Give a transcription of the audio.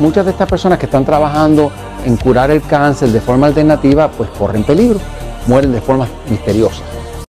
muchas de estas personas que están trabajando en curar el cáncer de forma alternativa, pues corren peligro, mueren de formas misteriosas.